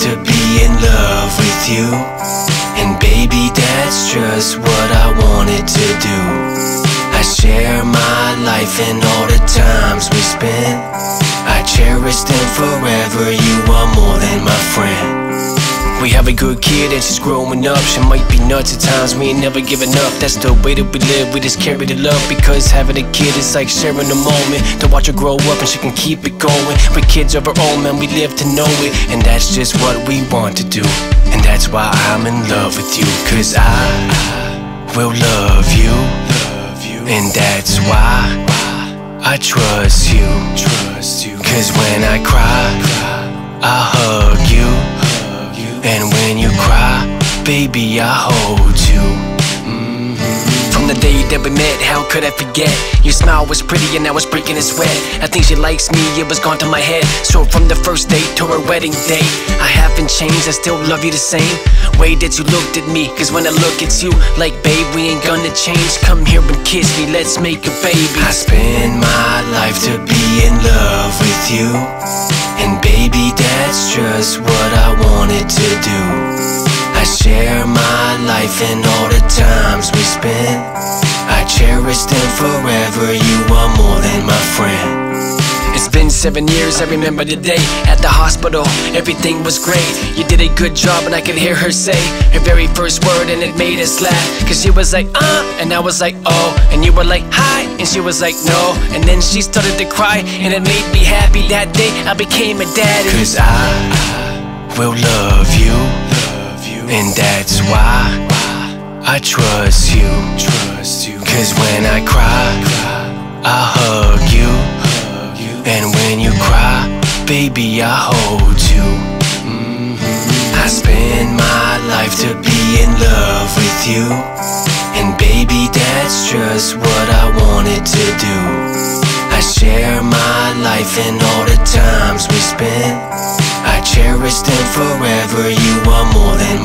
to be in love with you. And baby, that's just what I wanted to do. I share my life and all the times we spend. I cherish them forever. You are more than my friend. We have a good kid and she's growing up. She might be nuts at times, we ain't never giving up. That's the way that we live, we just carry the love. Because having a kid is like sharing a moment. To watch her grow up and she can keep it going. With kids of her own, man, we live to know it. And that's just what we want to do. And that's why I'm in love with you. Cause I will love you. And that's why I trust you. Cause when I cry, I hug you. And when you cry, baby, I hold you. Mhm. From the day that we met, how could I forget? Your smile was pretty and I was breaking a sweat. I think she likes me, it was gone to my head. So from the first date to our wedding day, I haven't changed, I still love you the same. Way that you looked at me, cause when I look at you, like babe, we ain't gonna change. Come here and kiss me, let's make a baby. I spend my life to be in love with you. And baby, that's just what I wanted to do. I share my life and all the times we spent I cherish them forever. You are more than my friend. It's been seven years, I remember the day at the hospital. Everything was great. You did a good job, and I could hear her say her very first word, and it made us laugh. Cause she was like, uh, and I was like, oh. And you were like, hi, and she was like, no. And then she started to cry, and it made me happy that day. I became a daddy. Cause I will love you, and that's why I trust you. Cause when I cry, I hug you. And when you cry, baby, I hold you. Mhm. I spend my life to be in love with you. And baby, that's just what I wanted to do. I share my life and all the times we spend. I cherish them forever. You are more than